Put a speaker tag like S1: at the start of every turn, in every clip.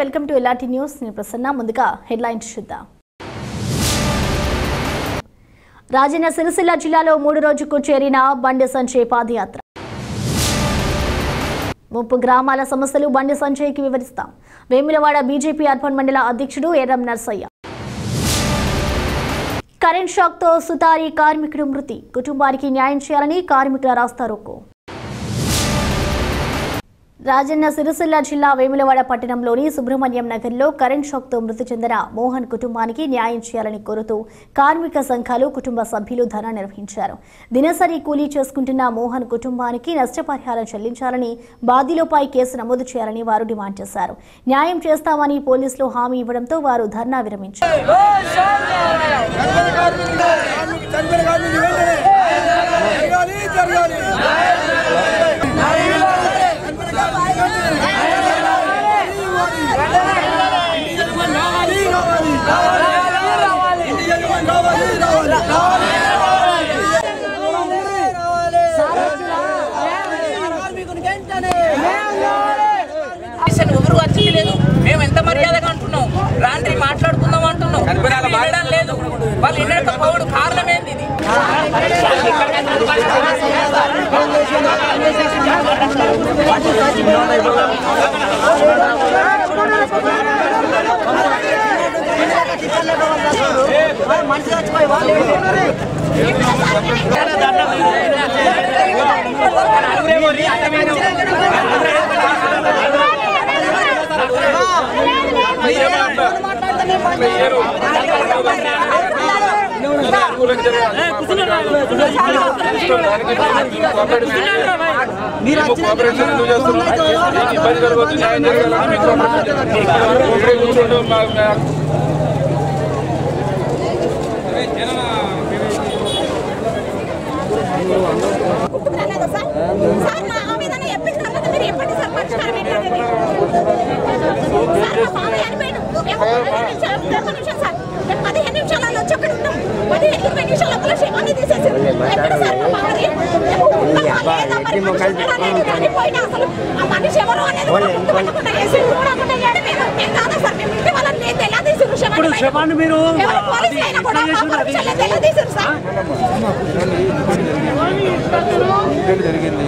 S1: Welcome to ఎలాంటి news. నేను ప్రసన్న. ముందుగా హెడ్లైన్స్ చూద్దాం. రాజన్న సిరిసిల్ల జిల్లాలో మూడు రోజుకు చేరిన బండి సంజయ్ పాదయాత్ర. ముప్పు గ్రామాల సమస్యలు బండి సంజయ్కి వివరిస్తాం. వేములవాడ బీజేపీ అర్బన్ మండల అధ్యక్షుడు ఎర్రం నర్సయ్య. కరెంట్ షాక్తో సుతారీ కార్మికుడు మృతి. కుటుంబానికి న్యాయం చేయాలని కార్మికుల రాస్తారోకో. రాజన్న సిరిసిల్ల జిల్లా వేములవాడ పట్టణంలోని సుబ్రహ్మణ్యం నగర్లో కరెంట్ షాక్తో మృతి చెందిన మోహన్ కుటుంబానికి న్యాయం చేయాలని కోరుతూ కార్మిక సంఘాలు కుటుంబ సభ్యులు ధర్నా నిర్వహించారు. దినసరి కూలీ చేసుకుంటున్న మోహన్ కుటుంబానికి నష్టపరిహారం చెల్లించాలని బాధిలోపై కేసు నమోదు చేయాలని వారు డిమాండ్ చేశారు. న్యాయం చేస్తామని పోలీసులు హామీ ఇవ్వడంతో వారు ధర్నా విరమించారు.
S2: ఎవరు వచ్చింది లేదు మేము ఎంత మర్యాదగా అంటున్నాం లాంటి మాట్లాడుకుందాం అంటున్నాం వాళ్ళు వినడం లేదు వాళ్ళు వినకపోవడం కారణం ఏంది ఇది
S3: మీరు కోఆపరేషన్ ఎందుకు చేస్తున్నారు మీకు ఇబ్బంది కలగవచ్చు న్యాయం జరగాలని మీకు కోఆపరేషన్ చేస్తున్నారు. ఇక్కడే కూర్చోండి, మా- మా-
S4: రాలేదా సార్? మా ఆవేదన చెప్పిన తర్వాత మీరు చెప్పండి సార్ పరిష్కారం ఏంటనేది. సార్ మా బావ చనిపోయాడు. మేము పదిహేను నిమిషాలు- ఒక్క నిమిషం సార్. మేము పదిహేను నిమిషాలలో వచ్చి అక్కడ ఉన్నాం. పదిహేను ఇరవై నిమిషాల శవాన్ని. ఎక్కడ సార్ మా మరి మనిషి అసలు ఆ ఎవరు అనేది కూడా గుర్తుపట్టకుండా చేసి చూడకుండా చేయడం మేము కాదా సార్ మేము ఇంటి వాళ్ళని ఎలా తీసారు బయట?
S5: శవాన్ని మీరు
S3: జరిగింది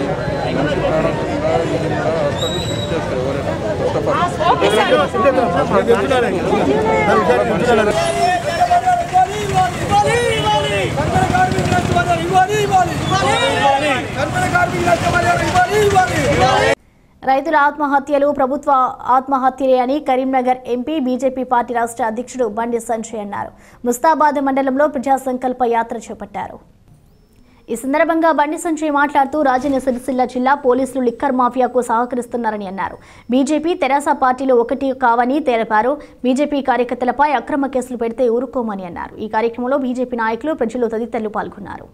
S1: రైతుల ఆత్మహత్యలు ప్రభుత్వ ఆత్మహత్యలే అని కరీంనగర్ ఎంపీ బీజేపీ పార్టీ రాష్ట్ర అధ్యక్షుడు బండి సంజయ్ అన్నారు. ముస్తాబాద్ మండలంలో ప్రజా సంకల్ప యాత్ర చేపట్టారు. ఈ సందర్భంగా బండి సంజయ్ మాట్లాడుతూ రాజన్న సిరిసిల్ల జిల్లా పోలీసులు లిక్కర్ మాఫియాకు సహకరిస్తున్నారని అన్నారు. బీజేపీ తెరాస పార్టీలు ఒకటి కావని తెలిపారు. బీజేపీ కార్యకర్తలపై అక్రమ కేసులు పెడితే ఊరుకోమని అన్నారు. ఈ కార్యక్రమంలో బీజేపీ నాయకులు ప్రజలు తదితరులు పాల్గొన్నారు.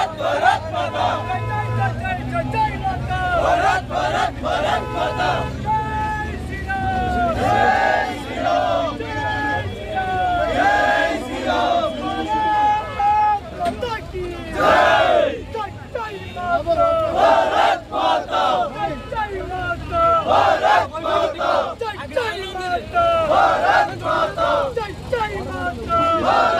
S1: Bharat Bharat Mata. Bharat Bharat Bharat Mata. Jai Shri Ram Jai Shri Ram Bharat Mata Bharat Mata Bharat Mata Bharat Mata.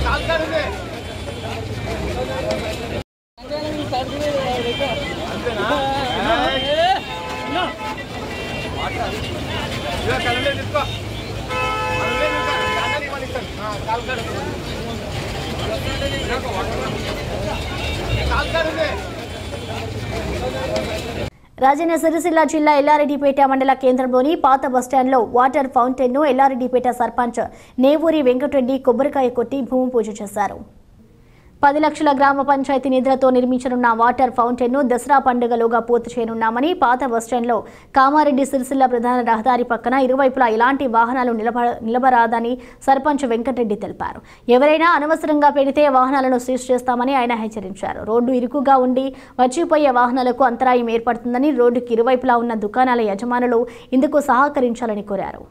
S1: ಕಾಲ್ ಕಾಲ್ రాజన్న సిరిసిల్ల జిల్లా ఎల్లారెడ్డిపేట మండల కేంద్రంలోని పాత బస్టాండ్లో వాటర్ ఫౌంటైన్ను ఎల్లారెడ్డిపేట సర్పంచ్ నేవూరి వెంకటరెడ్డి కొబ్బరికాయ కొట్టి భూమి పూజ చేశారు. పది లక్షల గ్రామ పంచాయతీ నిధులతో నిర్మించనున్న వాటర్ ఫౌంటైన్ను దసరా పండుగలోగా పూర్తి చేయనున్నామని పాత బస్టాండ్లో కామారెడ్డి సిరిసిల్ల ప్రధాన రహదారి పక్కన ఇరువైపులా ఎలాంటి వాహనాలు నిలబ నిలబరాదని సర్పంచ్ వెంకటరెడ్డి తెలిపారు. ఎవరైనా అనవసరంగా పెడితే వాహనాలను సీజ్ చేస్తామని ఆయన హెచ్చరించారు. రోడ్డు ఇరుకుగా ఉండి వచ్చిపోయే వాహనాలకు అంతరాయం ఏర్పడుతుందని రోడ్డుకి ఇరువైపులా ఉన్న దుకాణాల యజమానులు ఇందుకు సహకరించాలని కోరారు.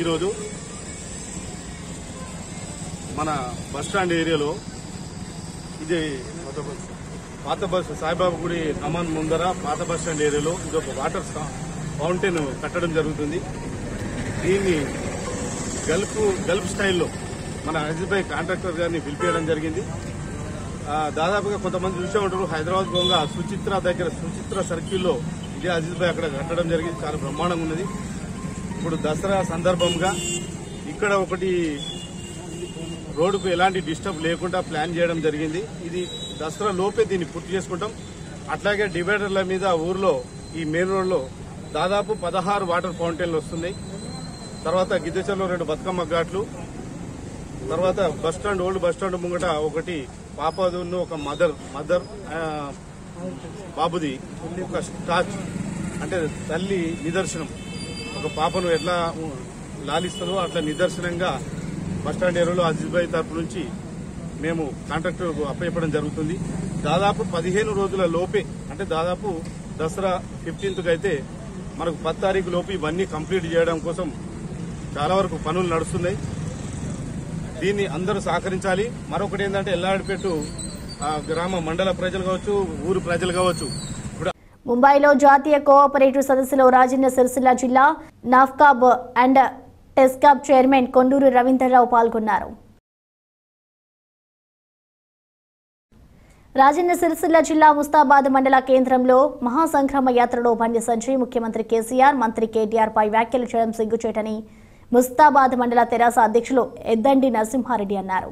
S5: ఈరోజు మన బస్ స్టాండ్ ఏరియాలో ఇది పాత బస్ పాత సాయిబాబా గుడి కమాన్ ముందర పాత బస్ స్టాండ్ ఏరియాలో ఇది ఒక వాటర్ ఫౌంటైన్ కట్టడం జరుగుతుంది. దీన్ని గల్ఫ్ గల్ఫ్ స్టైల్లో మన అజిత్భాయ్ కాంట్రాక్టర్ గారిని పిలిపేయడం జరిగింది. దాదాపుగా కొంతమంది చూసే ఉంటారు. హైదరాబాద్ గొంగ సుచిత్ర దగ్గర సుచిత్ర సర్కిల్లో ఇదే అజిత్భాయ్ అక్కడ కట్టడం జరిగింది. చాలా బ్రహ్మాండంగా ఉన్నది. ఇప్పుడు దసరా సందర్భంగా ఇక్కడ ఒకటి రోడ్డుకు ఎలాంటి డిస్టర్బ్ లేకుండా ప్లాన్ చేయడం జరిగింది. ఇది దసరా లోపే దీన్ని పూర్తి చేసుకుంటాం. అట్లాగే డివైడర్ల మీద ఊర్లో ఈ మెయిన్ రోడ్లో దాదాపు పదహారు వాటర్ ఫౌంటైన్లు వస్తున్నాయి. తర్వాత గిద్దెచర్లో రెండు బతుకమ్మ ఘాట్లు తర్వాత bus stand old bus stand ముంగట ఒకటి పాపదున్న ఒక మదర్ మదర్ బాబుది ఒక స్టాచ్ అంటే తల్లి నిదర్శనం. ఒక పాపను ఎట్లా లాలిస్తుందో అట్లా నిదర్శనంగా బస్ స్టాండ్ ఏరియాలో అజీజ్ భాయ్ తరపు నుంచి మేము కాంట్రాక్టర్ అప్పచెప్పడం జరుగుతుంది. దాదాపు పదిహేను రోజుల లోపే అంటే దాదాపు దసరా ఫిఫ్టీన్త్ అయితే మనకు పది తారీఖు లోపు ఇవన్నీ కంప్లీట్ చేయడం కోసం చాలా వరకు పనులు నడుస్తున్నాయి. దీన్ని అందరూ సహకరించాలి. మరొకటి ఏంటంటే ఎల్లాడిపెట్టు గ్రామ మండల ప్రజలు కావచ్చు ఊరు ప్రజలు కావచ్చు.
S1: ముంబైలో జాతీయ కోఆపరేటివ్ సదస్సులో రాజన్న సిరిసిల్ల జిల్లా NAFSCOB and TSCAB chairman Konduru Ravinder Rao పాల్గొన్నారు. రాజన్న సిరిసిల్ల జిల్లా ముస్తాబాద్ మండల కేంద్రంలో మహాసంగ్రామ యాత్రలో బండి సంజయ్ ముఖ్యమంత్రి కేసీఆర్ మంత్రి కేటీఆర్ పై వ్యాఖ్యలు చేయడం సిగ్గుచేటని ముస్తాబాద్ మండల తెరాస అధ్యక్షులు ఎద్దండి నరసింహారెడ్డి అన్నారు.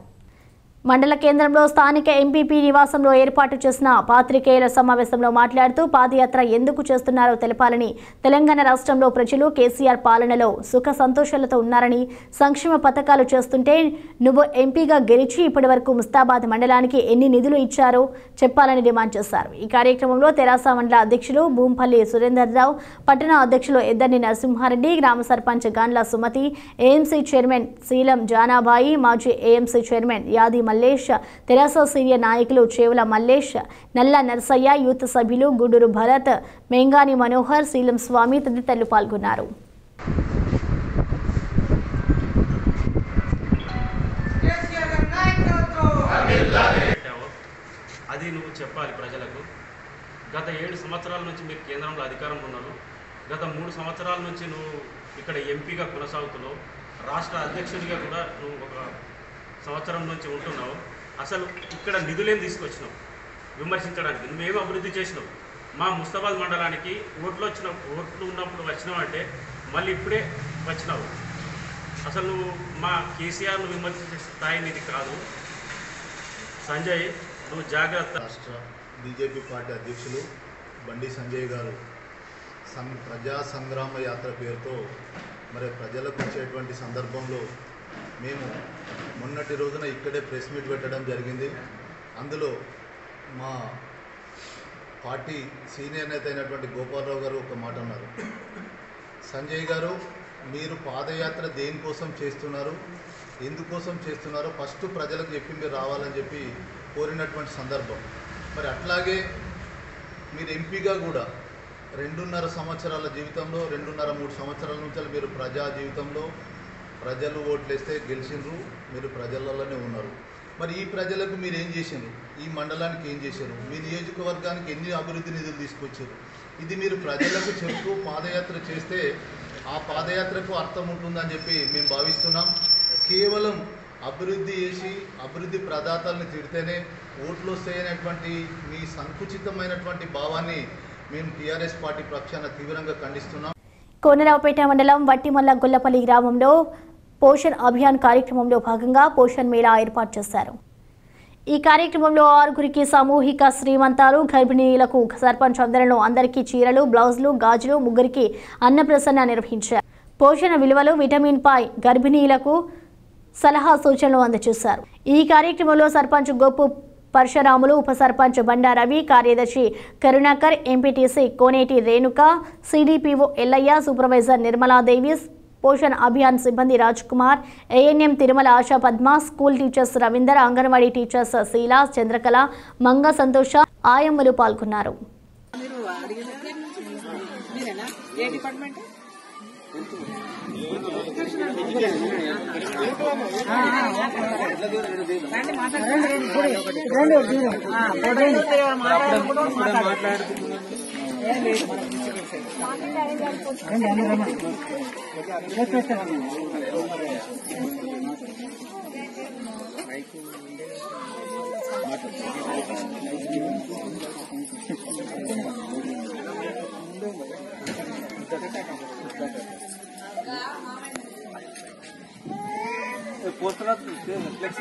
S1: మండల కేంద్రంలో స్థానిక ఎంపీపీ నివాసంలో ఏర్పాటు చేసిన పాత్రికేయుల సమావేశంలో మాట్లాడుతూ పాదయాత్ర ఎందుకు చేస్తున్నారో తెలపాలని తెలంగాణ రాష్ట్రంలో ప్రజలు కేసీఆర్ పాలనలో సుఖ సంతోషాలతో ఉన్నారని సంక్షేమ పథకాలు చేస్తుంటే నువ్వు ఎంపీగా గెలిచి ఇప్పటి వరకు ముస్తాబాద్ మండలానికి ఎన్ని నిధులు ఇచ్చారో చెప్పాలని డిమాండ్ చేశారు. ఈ కార్యక్రమంలో తెరాస మండల అధ్యక్షులు భూంపల్లి సురేందర్రావు పట్టణ అధ్యక్షులు ఎద్దర్ని నరసింహారెడ్డి గ్రామ సర్పంచ్ గాండ్ల సుమతి ఏఎంసీ చైర్మన్ శీలం జానాబాయి మాజీ ఏఎంసీ చైర్మన్ యాది మల్లేష్ తెరాస సీనియర్ నాయకులు చేవుల మల్లేష్ నల్ల నర్సయ్య యూత్ సభ్యులు గుడూరు భరత్ మెంగాని మనోహర్ శీలం స్వామి తదితరులు పాల్గొన్నారు.
S6: అది నువ్వు చెప్పాలి ప్రజలకు. గత ఏడు సంవత్సరాల నుంచి మీరు కేంద్రంలో అధికారంలో ఉన్నారు. గత మూడు సంవత్సరాల నుంచి నువ్వు ఇక్కడ ఎంపీగా కొనసాగుతున్నావు. రాష్ట్ర అధ్యక్షుడిగా కూడా నువ్వు ఒక సంవత్సరం నుంచి ఉంటున్నావు. అసలు ఇక్కడ నిధులేం తీసుకొచ్చినావు? విమర్శించడానికి. నువ్వేం అభివృద్ధి చేసినావు? మా ముస్తాబాద్ మండలానికి ఓట్లు వచ్చిన ఓట్లు ఉన్నప్పుడు వచ్చినావు అంటే మళ్ళీ ఇప్పుడే వచ్చినావు. అసలు నువ్వు మా కేసీఆర్ను విమర్శించే స్థాయి ఇది కాదు. సంజయ్ నువ్వు జాగ్రత్త.
S7: రాష్ట్ర బీజేపీ పార్టీ అధ్యక్షులు బండి సంజయ్ గారు సం ప్రజా సంగ్రామ యాత్ర పేరుతో మరి ప్రజలకు వచ్చేటువంటి సందర్భంలో మేము మొన్నటి రోజున ఇక్కడే ప్రెస్ మీట్ పెట్టడం జరిగింది. అందులో మా పార్టీ సీనియర్ నేత అయినటువంటి గోపాలరావు గారు ఒక మాట అన్నారు. సంజయ్ గారు మీరు పాదయాత్ర దేనికోసం చేస్తున్నారు? ఎందుకోసం చేస్తున్నారో ఫస్ట్ ప్రజలకు చెప్పి మీరు రావాలని చెప్పి కోరినటువంటి సందర్భం. మరి అట్లాగే మీరు ఎంపీగా కూడా రెండున్నర సంవత్సరాల జీవితంలో రెండున్నర మూడు సంవత్సరాల నుంచి మీరు ప్రజా జీవితంలో ప్రజలు ఓట్లేస్తే గెలిచిండ్రు మీరు ప్రజలలోనే ఉన్నారు. మరి ఈ ప్రజలకు మీరు ఏం చేశారు ఈ మండలానికి ఏం చేశారు మీ నియోజకవర్గానికి ఎన్ని అభివృద్ధి నిధులు తీసుకొచ్చారు ఇది మీరు ప్రజలకు చెప్తూ పాదయాత్ర చేస్తే ఆ పాదయాత్రకు అర్థం ఉంటుందని చెప్పి మేము భావిస్తున్నాం. కేవలం అభివృద్ధి చేసి అభివృద్ధి ప్రదాతల్ని తిడితేనే ఓట్లు వస్తాయనేటువంటి మీ సంకుచితమైనటువంటి భావాన్ని మేము టీఆర్ఎస్ పార్టీ పక్షాన తీవ్రంగా ఖండిస్తున్నాం.
S1: కోనరావుపేట మండలం వట్టిమల్ల గొల్లపల్లి గ్రామంలో పోషణ్ అభియాన్ కార్యక్రమంలో భాగంగా పోషణ్ మేళా ఏర్పాటు చేశారు. ఈ కార్యక్రమంలో ఆరుగురికి సామూహిక శ్రీమంతాలు గర్భిణీలకు సర్పంచ్ అందరూ అందరికీ చీరలు బ్లౌజులు గాజులు ముగ్గురికి అన్నప్రసన్న నిర్వహించారు. పోషణ విలువలు విటమిన్ పై గర్భిణీలకు సలహా సూచనలు అందజేశారు. ఈ కార్యక్రమంలో సర్పంచ్ గొప్పు పరశురాములు ఉప సర్పంచ్ బండా రవి కార్యదర్శి Karunakar MPTC Koneti Renuka CDPO Ellaiah supervisor Nirmala Devi Poshan Abhiyan సిబ్బంది Raj Kumar ANM Tirumala Asha Padma school teachers Ravinder anganwadi teachers Sheela Chandrakala Manga సంతోష ఆయమ్మలు పాల్గొన్నారు. పోతున్నా ఫ్లెక్స్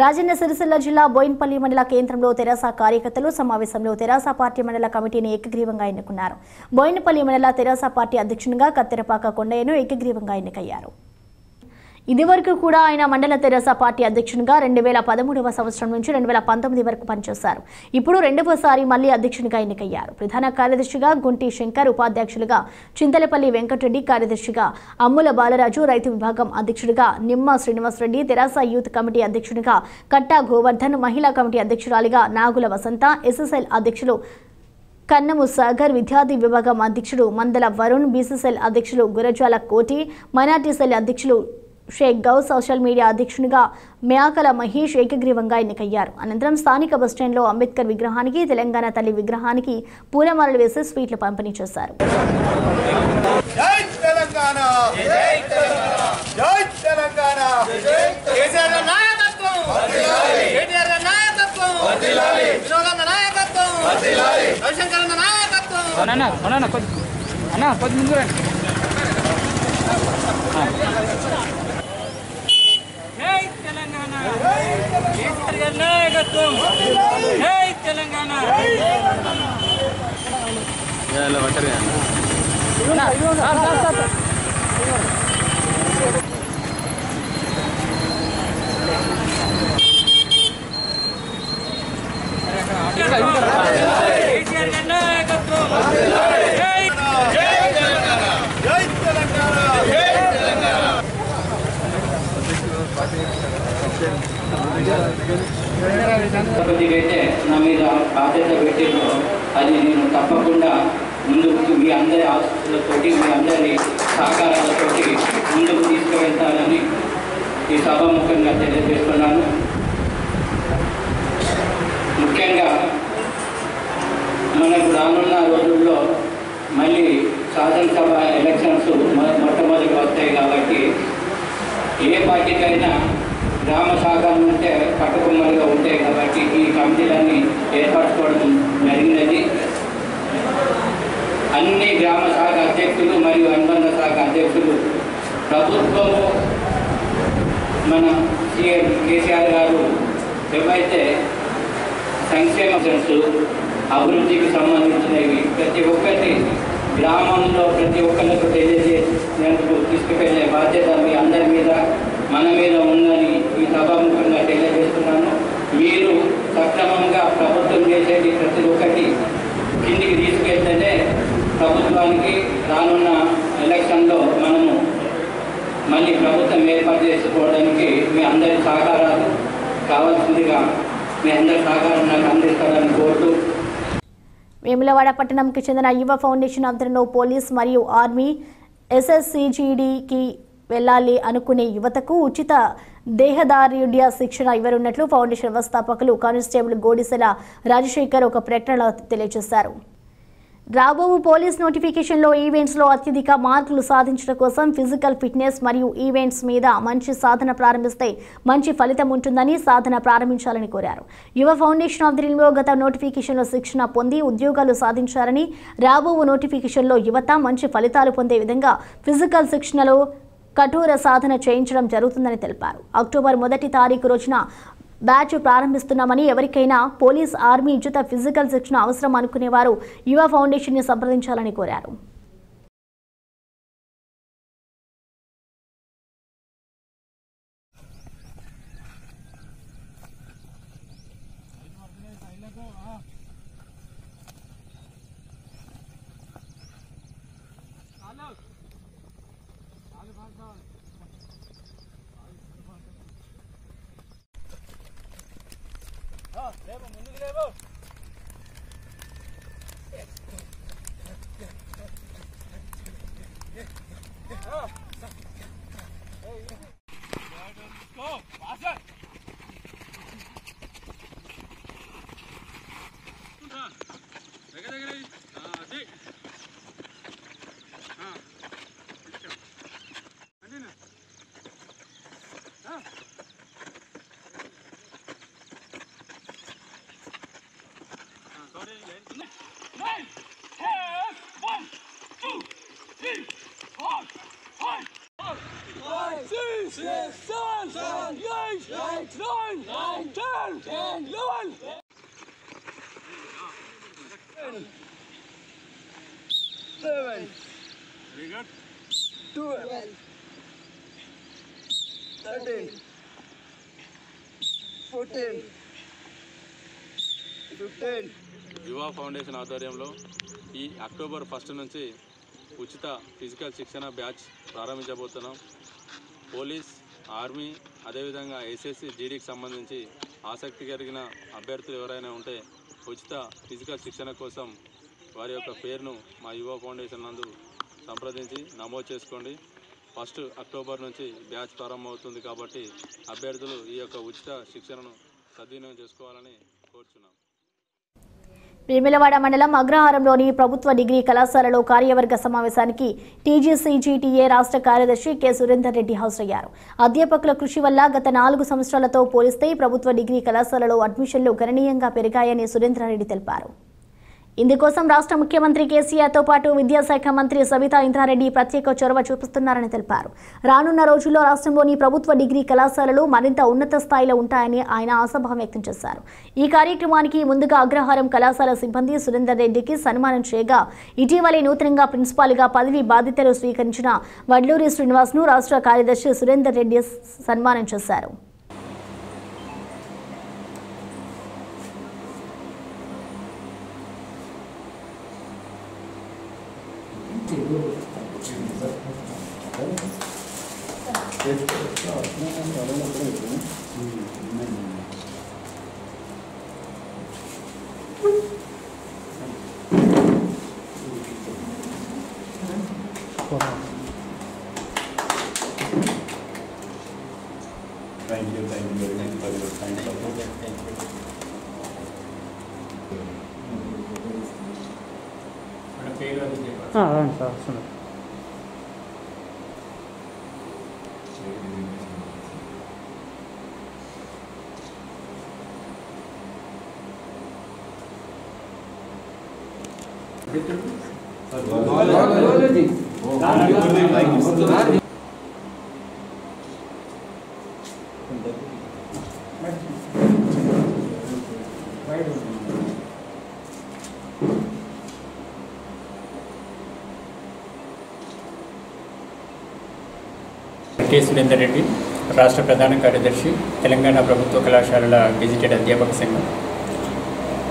S1: రాజన్న సిరిసిల్ల జిల్లా బోయిన్పల్లి మండల కేంద్రంలో తెరాస కార్యకర్తలు సమావేశంలో తెరాస పార్టీ మండల కమిటీని ఏకగ్రీవంగా ఎన్నుకున్నారు. బోయినపల్లి మండల తెరాస పార్టీ అధ్యక్షునిగా కత్తెరపాక కొండయ్యను ఏకగ్రీవంగా ఎన్నికయ్యారు. ఇదివరకు కూడా ఆయన మండల తెరాస పార్టీ అధ్యక్షునిగా రెండు వేల పదమూడవ సంవత్సరం నుంచి రెండు వేల పంతొమ్మిది వరకు పనిచేశారు. ఇప్పుడు రెండవసారి మళ్ళీ అధ్యక్షునిగా ఎన్నికయ్యారు. ప్రధాన కార్యదర్శిగా గుంటి శంకర్ ఉపాధ్యక్షులుగా చింతలపల్లి వెంకటరెడ్డి కార్యదర్శిగా అమ్ముల బాలరాజు రైతు విభాగం అధ్యక్షుడిగా నిమ్మ శ్రీనివాసరెడ్డి తెరాస యూత్ కమిటీ అధ్యక్షుడిగా కట్టా గోవర్ధన్ మహిళా కమిటీ అధ్యక్షురాలిగా నాగుల వసంత ఎస్ఎస్ఎల్ అధ్యక్షులు కన్నము సాగర్ విద్యార్థి విభాగం అధ్యక్షుడు మందల వరుణ్ బీసీసీఎల్ అధ్యక్షులు గురజాల కోటి మైనార్టీ సెల్ అధ్యక్షులు షేక్ గౌ సోషల్ మీడియా అధ్యక్షునిగా మేకల మహేష్ ఏకగ్రీవంగా ఎన్నికయ్యారు. అనంతరం స్థానిక బస్టాండ్లో అంబేద్కర్ విగ్రహానికి తెలంగాణ తల్లి విగ్రహానికి పూలమాలలు వేసి స్వీట్లు పంపిణీ చేశారు.
S8: జై తెలంగాణ! జై తెలంగాణ! జై నాయకత్వం
S9: జై తెలంగాణ అన్న, sir, sir, sir, sir. KCR గారి నాయకత్వం జై
S8: జై తెలంగాణ జై తెలంగాణ
S10: కొద్దిగైతే నా మీద బాధ్యత పెట్టిండ్రో అది నేను తప్పకుండా ముందుకు మీ అందరి ఆస్తులతోటి మీ అందరి సహకారాలతోటి ముందుకు తీసుకువెళ్తానని ఈ సభాముఖంగా తెలియజేస్తున్నాను. ముఖ్యంగా మనకు రానున్న రోజుల్లో మళ్ళీ శాసనసభ ఎలక్షన్స్ మొట్టమొదటి వస్తాయి కాబట్టి ఏ పార్టీకైనా గ్రామ సహకారం ఉంటే పట్టుకుమ్మలుగా ఉంటాయి కాబట్టి ఈ కమిటీలన్నీ ఏర్పరచుకోవడం జరిగినది. అన్ని గ్రామ శాఖ అధ్యక్షులు మరియు అనుబంధ శాఖ అధ్యక్షులు ప్రభుత్వము మన సీఎం కేసీఆర్ గారు ఏవైతే సంక్షేమ సెన్స్ అభివృద్ధికి సంబంధించినవి ప్రతి ఒక్కటి గ్రామంలో ప్రతి ఒక్కరికి తెలియజేసేందుకు తీసుకువెళ్ళే బాధ్యత మీ అందరి మీద మన మీద ఉందని ఈ సభాముఖంగా తెలియజేస్తున్నాను. మీరు సక్రమంగా ప్రభుత్వం చేసేది ప్రతి ఒక్కటి కిందికి తీసుకెళ్తేనే ప్రభుత్వానికి రానున్న ఎలక్షన్లో మనము మళ్ళీ ప్రభుత్వం ఏర్పాటు చేసుకోవడానికి మీ అందరి సహకారాలు కావాల్సిందిగా మీ అందరి సహకారం నాకు అందిస్తారని కోరుతూ
S1: వేములవాడ పట్టణంకి చెందిన యువ ఫౌండేషన్ ఆధ్వర్యంలో పోలీస్ మరియు ఆర్మీ ఎస్ఎస్సిజిడికి వెళ్ళాలి అనుకునే యువతకు ఉచిత దేహదారుడ్య శిక్షణ ఇవ్వనున్నట్లు ఫౌండేషన్ వ్యవస్థాపకులు కానిస్టేబుల్ గోడిసెల రాజశేఖర్ ఒక ప్రకటనలో తెలియజేశారు. రాబో పోలీస్ నోటిఫికేషన్లో ఈవెంట్స్లో అత్యధిక మార్కులు సాధించడం కోసం ఫిజికల్ ఫిట్నెస్ మరియు ఈవెంట్స్ మీద మంచి సాధన ప్రారంభిస్తే మంచి ఫలితం ఉంటుందని సాధన ప్రారంభించాలని కోరారు. యువ ఫౌండేషన్ ఆధ్వర్యంలో గత నోటిఫికేషన్లో శిక్షణ పొంది ఉద్యోగాలు సాధించారని రాబో నోటిఫికేషన్లో యువత మంచి ఫలితాలు పొందే విధంగా ఫిజికల్ శిక్షణలో కఠోర సాధన చేయించడం జరుగుతుందని తెలిపారు. అక్టోబర్ మొదటి తారీఖు రోజున బ్యాచ్ ప్రారంభిస్తున్నామని ఎవరికైనా పోలీస్ ఆర్మీ ఉచిత ఫిజికల్ శిక్షణ అవసరం అనుకునేవారు యువ ఫౌండేషన్ని సంప్రదించాలని కోరారు.
S3: లేవు ముందుకు లేవు యువ ఫౌండేషన్ ఆధ్వర్యంలో ఈ అక్టోబర్ ఫస్ట్ నుంచి ఉచిత ఫిజికల్ శిక్షణ బ్యాచ్ ప్రారంభించబోతున్నాం. పోలీస్ ఆర్మీ అదేవిధంగా ఎస్ఎస్సి జీడీకి సంబంధించి ఆసక్తి కలిగిన అభ్యర్థులు ఎవరైనా ఉంటే ఉచిత ఫిజికల్ శిక్షణ కోసం వారి యొక్క పేరును మా యువ ఫౌండేషన్ నందు సంప్రదించి నమోదు చేసుకోండి. ఫస్ట్ అక్టోబర్ నుంచి బ్యాచ్ ప్రారంభమవుతుంది కాబట్టి అభ్యర్థులు ఈ యొక్క ఉచిత శిక్షణను సద్వినియోగం చేసుకోవాలని కోరుచున్నాం.
S1: వేములవాడ మండలం అగ్రహారంలోని ప్రభుత్వ డిగ్రీ కళాశాలలో కార్యవర్గ సమావేశానికి టీజీసీజీటీఏ రాష్ట్ర కార్యదర్శి కె. సురేందర్ రెడ్డి హాజరయ్యారు. అధ్యాపకుల కృషి వల్ల గత నాలుగు సంవత్సరాలతో పోలిస్తే ప్రభుత్వ డిగ్రీ కళాశాలలో అడ్మిషన్లు గణనీయంగా పెరిగాయని సురేంద్రారెడ్డి తెలిపారు. ఇందుకోసం రాష్ట్ర ముఖ్యమంత్రి కేసీఆర్తో పాటు విద్యాశాఖ మంత్రి సబితా ఇంద్రారెడ్డి ప్రత్యేక చొరవ చూపిస్తున్నారని తెలిపారు. రానున్న రోజుల్లో రాష్ట్రంలోని ప్రభుత్వ డిగ్రీ కళాశాలలు మరింత ఉన్నత స్థాయిలో ఉంటాయని ఆయన ఆశాభావం వ్యక్తం చేశారు. ఈ కార్యక్రమానికి ముందుగా అగ్రహారం కళాశాల సిబ్బంది సురేందర్ రెడ్డికి సన్మానం చేయగా ఇటీవలే నూతనంగా ప్రిన్సిపాల్గా పదవి బాధ్యతలు స్వీకరించిన వడ్లూరి శ్రీనివాస్ను రాష్ట్ర కార్యదర్శి సురేందర్ రెడ్డి సన్మానం చేశారు.
S11: Thank you, thank you very much for your
S12: kind support. Thank you.
S11: అవును సార్ వస్తున్నారు సార్
S12: కె. సురేందర్ రెడ్డి రాష్ట్ర ప్రధాన కార్యదర్శి తెలంగాణ ప్రభుత్వ కళాశాలల గెజిటెడ్ అధ్యాపక సంఘం.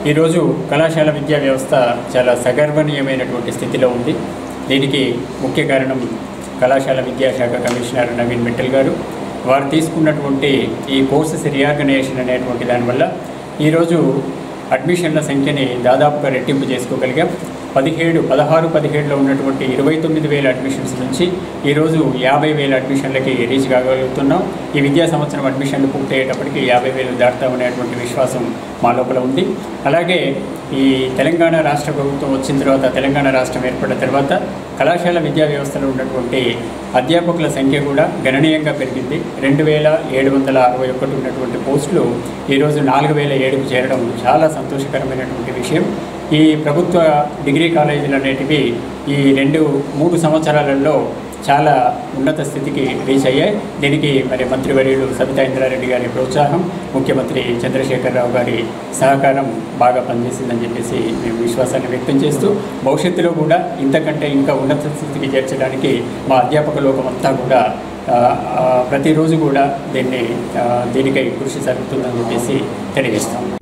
S12: ఈరోజు కళాశాల విద్యా వ్యవస్థ చాలా సగర్భనీయమైనటువంటి స్థితిలో ఉంది. దీనికి ముఖ్య కారణం కళాశాల విద్యాశాఖ కమిషనర్ నవీన్ మిట్టల్ గారు. వారు తీసుకున్నటువంటి ఈ కోర్సెస్ రియార్గనైజేషన్ అనేటువంటి దానివల్ల ఈరోజు అడ్మిషన్ల సంఖ్యని దాదాపుగా రెట్టింపు చేసుకోగలిగాం. పదిహేడు పదహారు పదిహేడులో ఉన్నటువంటి ఇరవై తొమ్మిది వేల అడ్మిషన్స్ నుంచి ఈరోజు యాభై వేల అడ్మిషన్లకి రీచ్ కాగలుగుతున్నాం. ఈ విద్యా సంవత్సరం అడ్మిషన్లు పూర్తయ్యేటప్పటికి యాభై వేలు దాటుతామనేటువంటి విశ్వాసం మా లోపల ఉంది. అలాగే ఈ తెలంగాణ రాష్ట్ర ప్రభుత్వం వచ్చిన తర్వాత తెలంగాణ రాష్ట్రం ఏర్పడిన తర్వాత కళాశాల విద్యా వ్యవస్థలో ఉన్నటువంటి అధ్యాపకుల సంఖ్య కూడా గణనీయంగా పెరిగింది. రెండు వేల ఏడు వందల అరవై ఒకటి ఉన్నటువంటి పోస్టులు ఈరోజు నాలుగు వేల ఏడుకు చేరడం చాలా సంతోషకరమైనటువంటి విషయం. ఈ ప్రభుత్వ డిగ్రీ కాలేజీలు అనేటివి ఈ రెండు మూడు సంవత్సరాలలో చాలా ఉన్నత స్థితికి రీచ్ అయ్యాయి. దీనికి మరి మంత్రివర్యులు సబితా ఇంద్రారెడ్డి గారి ప్రోత్సాహం ముఖ్యమంత్రి చంద్రశేఖరరావు గారి సహకారం బాగా పనిచేసిందని చెప్పేసి మేము విశ్వాసాన్ని వ్యక్తం చేస్తూ భవిష్యత్తులో కూడా ఇంతకంటే ఇంకా ఉన్నత స్థితికి చేర్చడానికి మా అధ్యాపక లోకం అంతా కూడా ప్రతిరోజు కూడా దీన్ని దీనికై కృషి జరుగుతుందని చెప్పేసి తెలియజేస్తాం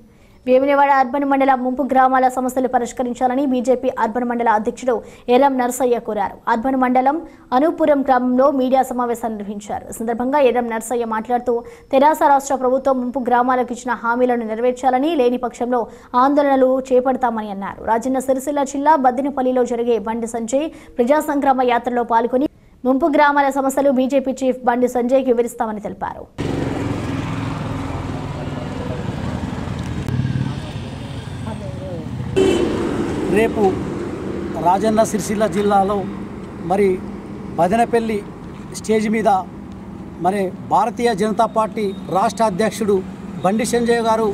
S1: వేములవాడ అర్బన్ మండల ముంపు గ్రామాల సమస్యలు పరిష్కరించాలని బీజేపీ అర్బన్ మండల అధ్యక్షుడు ఎలం నర్సయ్య కోరారు. అర్బన్ మండలం అనూపురం గ్రామంలో మీడియా సమావేశాన్ని నిర్వహించారు. సందర్భంగా ఎలం నర్సయ్య మాట్లాడుతూ తెరాస రాష్ట్ర ప్రభుత్వం ముంపు గ్రామాలకు ఇచ్చిన హామీలను నెరవేర్చాలని లేని పక్షంలో ఆందోళనలు చేపడతామని అన్నారు. రాజన్న సిరిసిల్ల జిల్లా బద్దినపల్లిలో జరిగే బండి సంజయ్ ప్రజా సంగ్రామ యాత్రలో పాల్గొని ముంపు గ్రామాల సమస్యలు బీజేపీ చీఫ్ బండి సంజయ్కి వివరిస్తామని తెలిపారు.
S13: రేపు రాజన్న సిరిసిల్ల జిల్లాలో మరి బదనపల్లి స్టేజ్ మీద మరి భారతీయ జనతా పార్టీ రాష్ట్ర అధ్యక్షుడు బండి సంజయ్ గారు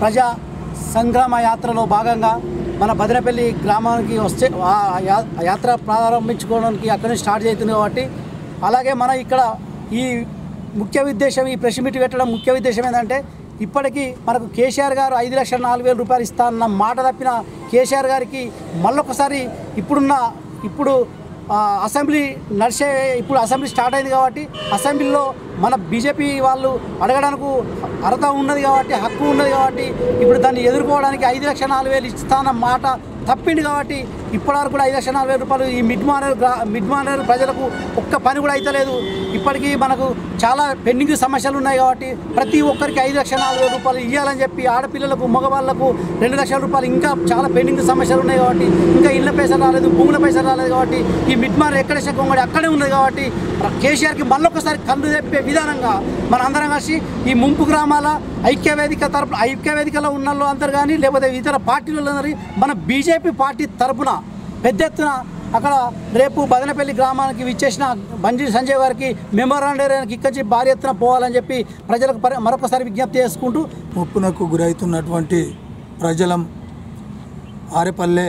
S13: ప్రజా సంగ్రామ యాత్రలో భాగంగా మన బదనపల్లి గ్రామానికి వస్తే ఆ యాత్ర ప్రారంభించుకోవడానికి అక్కడి నుంచి స్టార్ట్ అవుతుంది కాబట్టి అలాగే మన ఇక్కడ ఈ ముఖ్య ఉద్దేశం ఈ ప్రెస్ మీట్ పెట్టడం ముఖ్య ఉద్దేశం ఏంటంటే ఇప్పటికీ మనకు కేసీఆర్ గారు ఐదు లక్షల నాలుగు వేల రూపాయలు ఇస్తా అన్న మాట తప్పిన కేసీఆర్ గారికి మళ్ళొకసారి ఇప్పుడున్న ఇప్పుడు అసెంబ్లీ నడిచే ఇప్పుడు అసెంబ్లీ స్టార్ట్ అయింది కాబట్టి అసెంబ్లీలో మన బీజేపీ వాళ్ళు అడగడానికి అర్హత ఉన్నది కాబట్టి హక్కు ఉన్నది కాబట్టి ఇప్పుడు దాన్ని ఎదుర్కోవడానికి ఐదు లక్షల నాలుగు వేలు ఇస్తానన్న మాట తప్పింది కాబట్టి ఇప్పటివరకు కూడా ఐదు లక్షల నాలుగు రూపాయలు ఈ మిడ్ మానర్ మిడ్ మానర్ ప్రజలకు ఒక్క పని కూడా అయితలేదు. ఇప్పటికీ మనకు చాలా పెండింగ్ సమస్యలు ఉన్నాయి కాబట్టి ప్రతి ఒక్కరికి ఐదు లక్షల నాలుగు వేల రూపాయలు ఇవ్వాలని చెప్పి ఆడపిల్లలకు మగవాళ్ళకు రెండు లక్షల రూపాయలు ఇంకా చాలా పెండింగ్ సమస్యలు ఉన్నాయి కాబట్టి ఇంకా ఇళ్ళ పైసలు రాలేదు భూముల పైసలు రాలేదు కాబట్టి ఈ మిడ్ మానర్ ఎక్కడ కొంగడి అక్కడే ఉన్నది కాబట్టి కేసీఆర్కి మళ్ళొకసారి కళ్ళు తెప్పే విధానంగా మన అందరం కలిసి ఈ ముంపు గ్రామాల ఐక్యవేదిక తరపున తరపు ఉన్న అందరు కానీ లేకపోతే ఇతర పార్టీలలో మన బీజేపీ పార్టీ తరపున పెద్ద ఎత్తున అక్కడ రేపు బదనపల్లి గ్రామానికి విచ్చేసిన బంజీ సంజయ్ గారికి మెమోరాండేరానికి ఇక్కడి భారీ ఎత్తున పోవాలని చెప్పి ప్రజలకు మరొకసారి విజ్ఞప్తి చేసుకుంటూ
S14: ముప్పునకు గురవుతున్నటువంటి ప్రజలం ఆరెపల్లె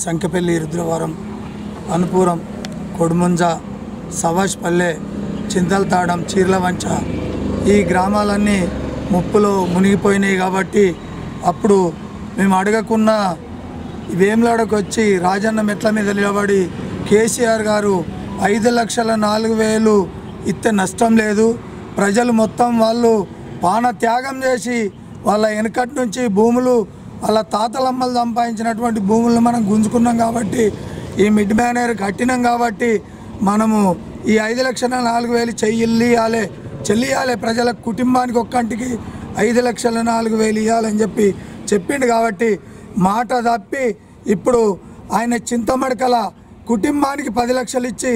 S14: సంకపల్లి రుద్రవరం అనుపురం కొడుమంజ సవాష్పల్లె చింతలతాడం చీర్లవంచ ఈ గ్రామాలన్నీ ముప్పులో మునిగిపోయినాయి కాబట్టి అప్పుడు మేము అడగకున్న వేములాడకు వచ్చి రాజన్న మెట్ల మీద నిలబడి కేసీఆర్ గారు ఐదు లక్షల నాలుగు వేలు ఇస్తే నష్టం లేదు. ప్రజలు మొత్తం వాళ్ళు పాన త్యాగం చేసి వాళ్ళ వెనకటి నుంచి భూములు వాళ్ళ తాతలమ్మలు సంపాదించినటువంటి భూములను మనం గుంజుకున్నాం కాబట్టి ఈ మిడ్ బ్యానర్ కట్టినాం కాబట్టి మనము ఈ ఐదు లక్షల నాలుగు వేలు చెయ్యియాలి చెల్లియాలే ప్రజల కుటుంబానికి ఒక్కంటికి ఐదు లక్షల నాలుగు వేలు ఇవ్వాలని చెప్పి చెప్పిండు కాబట్టి మాట తప్పి ఇప్పుడు ఆయన చింతమడకల కుటుంబానికి పది లక్షలు ఇచ్చి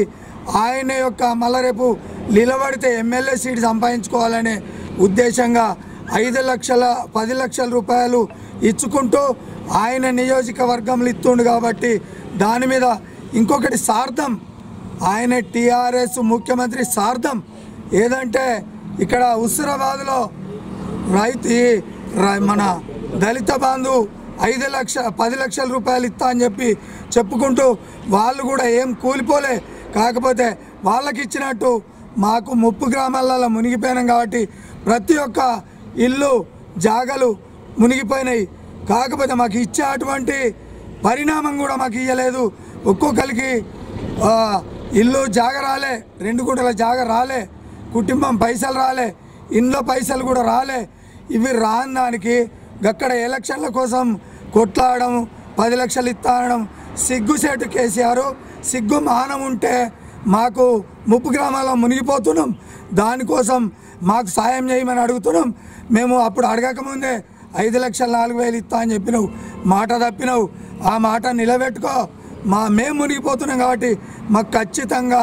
S14: ఆయన యొక్క మళ్ళా రేపు నిలబడితే ఎమ్మెల్యే సీట్ సంపాదించుకోవాలనే ఉద్దేశంగా ఐదు లక్షల పది లక్షల రూపాయలు ఇచ్చుకుంటూ ఆయన నియోజకవర్గంలో ఇస్తుండు కాబట్టి దాని మీద ఇంకొకటి సార్థం ఆయన టీఆర్ఎస్ ముఖ్యమంత్రి సార్థం ఏదంటే ఇక్కడ హుస్రాబాద్లో రైతు మన దళిత బంధు ఐదు లక్ష పది లక్షల రూపాయలు ఇస్తా అని చెప్పి చెప్పుకుంటూ వాళ్ళు కూడా ఏం కూలిపోలే. కాకపోతే వాళ్ళకి ఇచ్చినట్టు మాకు ముప్పు గ్రామాలలో మునిగిపోయినాం కాబట్టి ప్రతి ఒక్క ఇల్లు జాగలు మునిగిపోయినాయి. కాకపోతే మాకు ఇచ్చే అటువంటి పరిణామం కూడా మాకు ఇవ్వలేదు ఒక్కొక్కరికి ఇల్లు జాగ రాలే రెండు గుంటల జాగ రాలే కుటుంబం పైసలు రాలే ఇంట్లో పైసలు కూడా రాలే. ఇవి రాని దానికి గక్కడ ఎలక్షన్ల కోసం కొట్లాడడం పది లక్షలు ఇస్తానడం సిగ్గుసేటు కేసీఆర్. సిగ్గు మానం ఉంటే మాకు ముప్పు గ్రామాల్లో మునిగిపోతున్నాం. దానికోసం మాకు సాయం చేయమని అడుగుతున్నాం. మేము అప్పుడు అడగకముందే ఐదు లక్షల నాలుగు వేలు ఇస్తా అని చెప్పినావు. మాట తప్పినావు. ఆ మాట నిలబెట్టుకో. మా మేము మునిగిపోతున్నాం కాబట్టి మాకు ఖచ్చితంగా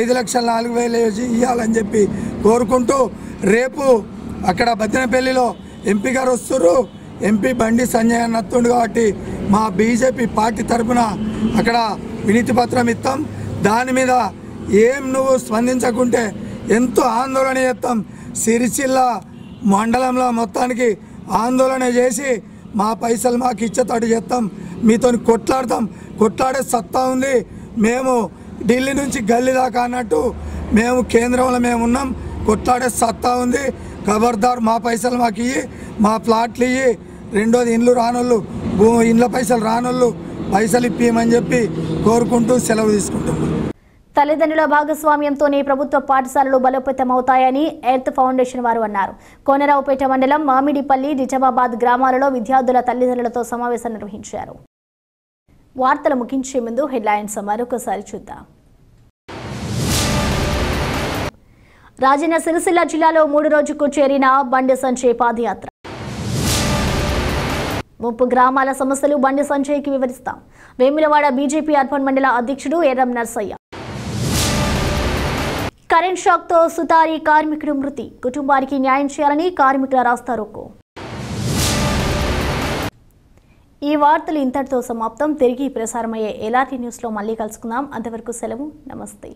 S14: ఐదు లక్షల నాలుగు వేలు ఇవ్వాలని చెప్పి కోరుకుంటూ రేపు అక్కడ బద్దెనపల్లిలో ఎంపీ గారు వస్తుర్రు. ఎంపీ బండి సంజయ్ అన్న వస్తుండు కాబట్టి మా బీజేపీ పార్టీ తరఫున అక్కడ వినతి పత్రం ఇస్తాం దాని మీద ఏం నువ్వు స్పందించకుంటే ఎంతో ఆందోళన చేస్తాం సిరిసిల్ల మండలంలో మొత్తానికి ఆందోళన చేసి మా పైసలు మాకు ఇచ్చేటట్టు చేస్తాం మీతో కొట్లాడతాం. కొట్లాడే సత్తా ఉంది. మేము ఢిల్లీ నుంచి గల్లీ దాకా అన్నట్టు మేము కేంద్రంలో మేము ఉన్నాం. కొట్లాడే సత్తా ఉంది. ఖబర్దార్ మా పైసలు మాకు ఇయ్యి మా ప్లాట్లు ఇయ్యి. రెండోది ఇండ్లు రానోళ్ళు భూ ఇండ్ల పైసలు రానోళ్ళు పైసలు ఇప్పియమని చెప్పి కోరుకుంటూ సెలవు తీసుకుంటున్నాం.
S1: తల్లిదండ్రుల భాగస్వామ్యంతోనే ప్రభుత్వ పాఠశాలలు బలోపేతమవుతాయని ఎర్త్ ఫౌండేషన్ వారు అన్నారు. కోనరావుపేట మండలం మామిడిపల్లి నిజామాబాద్ గ్రామాలలో విద్యార్థుల తల్లిదండ్రులతో సమావేశం నిర్వహించారు. వార్తలు ముగించే ముందు హెడ్లైన్స్ మరొకసారి చూద్దాం. రాజన్న సిరిసిల్ల జిల్లాలో మూడు రోజుకు చేరిన బండి సంజయ్ పాదయాత్ర. ముప్పు గ్రామాల సమస్యలు బండి సంజయ్కి వివరిస్తాం. వేములవాడ బీజేపీ అర్బన్ మండల అధ్యక్షుడు ఎర్రం నర్సయ్య. కరెంట్ షాక్తో సుతారీ కార్మికుడు మృతి. కుటుంబానికి న్యాయం చేయాలని కార్మికుల రాస్తారోకో. ఈ వార్తలు ఇంతటితో సమాప్తం. తిరిగి ప్రసారమయ్యే ఎలాంటి న్యూస్లో మళ్ళీ కలుసుకుందాం. అంతవరకు సెలవు. నమస్తే.